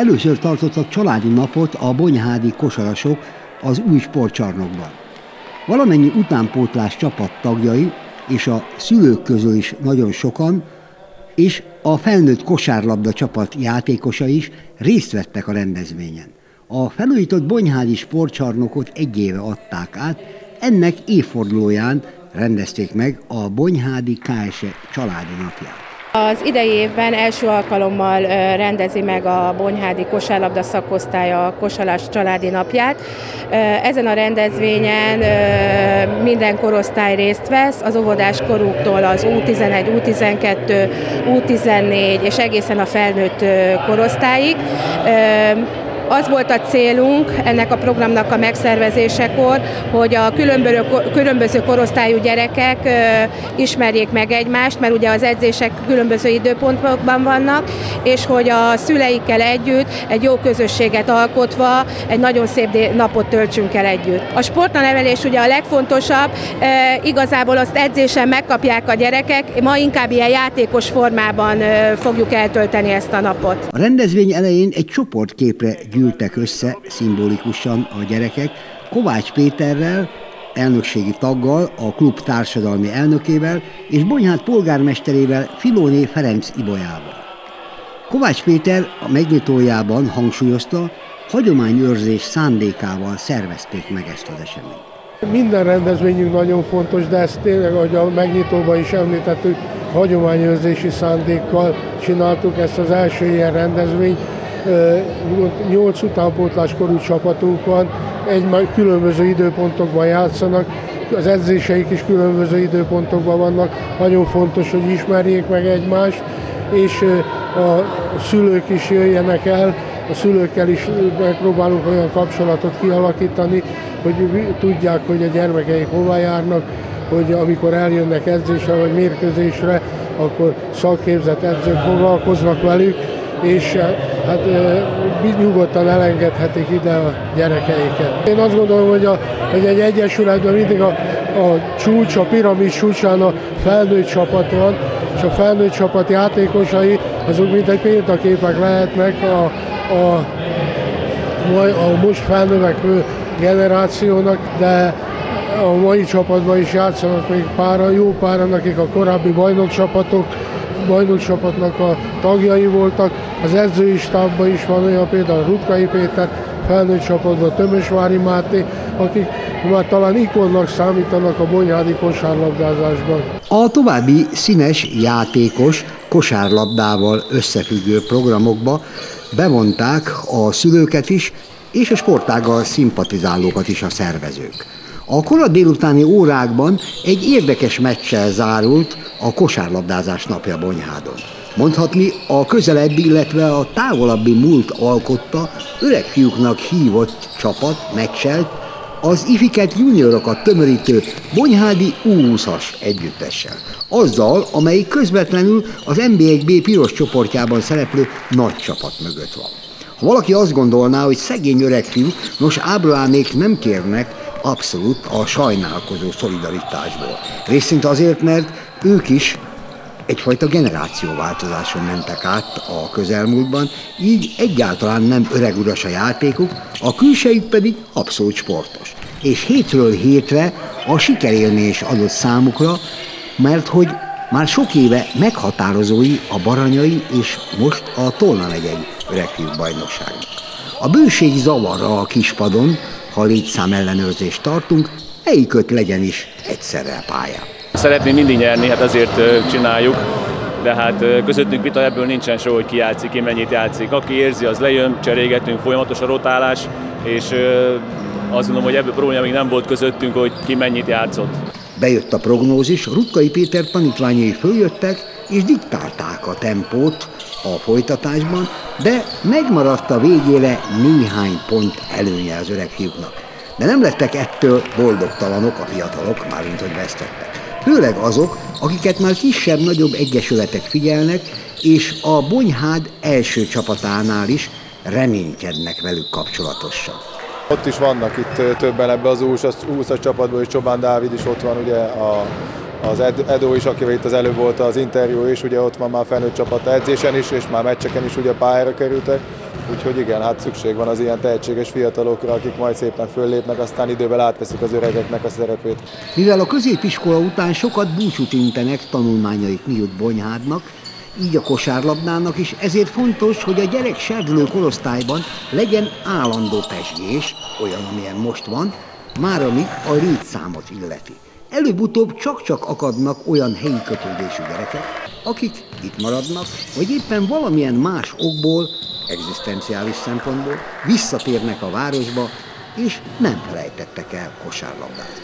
először tartottak családi napot a bonyhádi kosarasok az új sportcsarnokban. Valamennyi utánpótlás csapat tagjai és a szülők közül is nagyon sokan, és a felnőtt kosárlabda csapat játékosa is részt vettek a rendezvényen. A felújított Bonyhádi sportcsarnokot egy éve adták át, ennek évfordulóján rendezték meg a Bonyhádi KSE családi napját. Az idei évben első alkalommal rendezi meg a Bonyhádi kosárlabda szakosztálya a Kosalás családi napját. Ezen a rendezvényen minden korosztály részt vesz, az óvodás korúktól az U11, U12, U14 és egészen a felnőtt korosztályig. Az volt a célunk ennek a programnak a megszervezésekor, hogy a különböző, korosztályú gyerekek ismerjék meg egymást, mert ugye az edzések különböző időpontokban vannak, és hogy a szüleikkel együtt egy jó közösséget alkotva egy nagyon szép napot töltsünk el együtt. A sportnevelés ugye a legfontosabb, igazából azt edzésen megkapják a gyerekek, ma inkább ilyen játékos formában fogjuk eltölteni ezt a napot. A rendezvény elején egy csoportképre gyűltek össze szimbolikusan a gyerekek Kovács Péterrel, elnökségi taggal, a klub társadalmi elnökével és Bonyhát polgármesterével Filóné Ferenc Ibolyával. Kovács Péter a megnyitójában hangsúlyozta, hagyományőrzés szándékával szervezték meg ezt az eseményt. Minden rendezvényünk nagyon fontos, de ezt tényleg, ahogy a megnyitóban is említettük, hagyományőrzési szándékkal csináltuk ezt az első ilyen rendezvényt, Nyolc utánpótlás korú csapatunk van, egy különböző időpontokban játszanak, az edzéseik is különböző időpontokban vannak, nagyon fontos, hogy ismerjék meg egymást, és a szülők is jöjjenek el, a szülőkkel is megpróbálunk olyan kapcsolatot kialakítani, hogy tudják, hogy a gyermekeik hova járnak, hogy amikor eljönnek edzésre vagy mérkőzésre, akkor szakképzett edzők foglalkoznak velük, és hát nyugodtan elengedhetik ide a gyerekeiket. Én azt gondolom, hogy, a, hogy egy egyesületben mindig a, a csúcs, a piramis csúcsán a felnőtt csapat van, és a felnőtt csapat játékosai, azok mint egy példaképek lehetnek a, a, a most felnövekvő generációnak, de a mai csapatban is játszanak még pára, jó páran, akik a korábbi bajnokcsapatok bajnokcsapatnak a tagjai voltak. Az edzői stábban is van olyan például Rutkai Péter, felnőtt csapatban Tömösvári Máté, akik már talán ikonnak számítanak a bonyhádi kosárlabdázásban. A további színes, játékos, kosárlabdával összefüggő programokba bevonták a szülőket is, és a sportággal szimpatizálókat is a szervezők. A kora délutáni órákban egy érdekes meccsel zárult a kosárlabdázás napja Bonyhádon. Mondhatni a közelebbi, illetve a távolabbi múlt alkotta öreg fiúknak hívott csapat meccselt az ifiket juniorokat tömörítő Bonyhádi U20-as együttessel. Azzal, amelyik közvetlenül az NB1B piros csoportjában szereplő nagy csapat mögött van. Ha valaki azt gondolná, hogy szegény öreg fiú, nos Ábrahámék nem kérnek abszolút a sajnálkozó szolidaritásból. Részint azért, mert ők is egyfajta generációváltozáson mentek át a közelmúltban, így egyáltalán nem öreguras a játékuk, a külsejük pedig abszolút sportos. És hétről hétre a sikerélmés adott számukra, mert hogy már sok éve meghatározói a baranyai és most a Tolna megyei öregfiúk bajnokságnak. A bőség zavarra a kispadon, ha létszám ellenőrzést tartunk, melyiköt legyen is egyszerre pályán. Szeretném mindig nyerni, hát azért csináljuk, de hát közöttünk vita ebből nincsen soha, hogy ki játszik, ki mennyit játszik. Aki érzi, az lejön, cserégetünk, folyamatos a rotálás, és azt mondom, hogy ebből probléma még nem volt közöttünk, hogy ki mennyit játszott. Bejött a prognózis, Rutkai Péter tanítványai följöttek, és diktálták a tempót a folytatásban, de megmaradt a végére néhány pont előnye az öreg fiúknak. De nem lettek ettől boldogtalanok a fiatalok, mármint hogy vesztettek. Főleg azok, akiket már kisebb-nagyobb egyesületek figyelnek, és a Bonyhád első csapatánál is reménykednek velük kapcsolatosan. Ott is vannak itt többen ebbe az 20-as csapatból, és Csobán Dávid is ott van ugye a az Edo is, akivel itt az előbb volt az interjú is, ugye ott van már felnőtt csapat edzésen is, és már meccseken is ugye pályára kerültek. Úgyhogy igen, hát szükség van az ilyen tehetséges fiatalokra, akik majd szépen föllépnek, aztán idővel átveszik az öregeknek a szerepét. Mivel a középiskola után sokat búcsút intenek tanulmányaik miatt Bonyhádnak, így a kosárlabdának is, ezért fontos, hogy a gyerek serdülő korosztályban legyen állandó pesgés, olyan, amilyen most van, már ami a létszámot illeti. Előbb-utóbb csak-csak akadnak olyan helyi kötődésű gyerekek, akik itt maradnak, vagy éppen valamilyen más okból, egzisztenciális szempontból visszatérnek a városba, és nem felejtettek el kosárlabdázni.